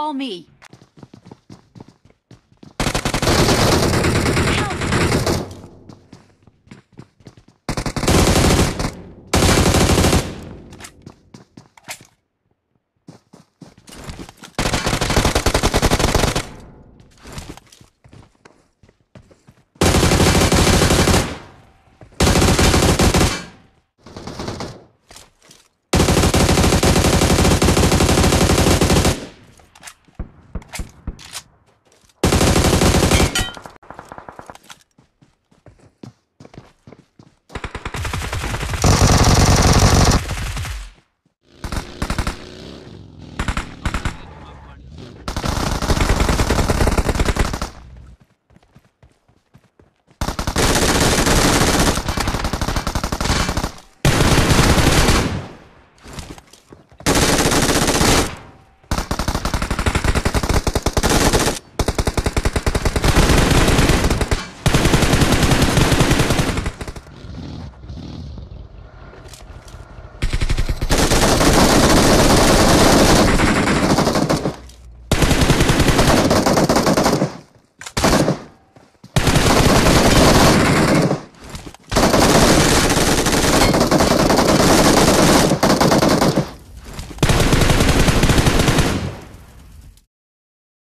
call me.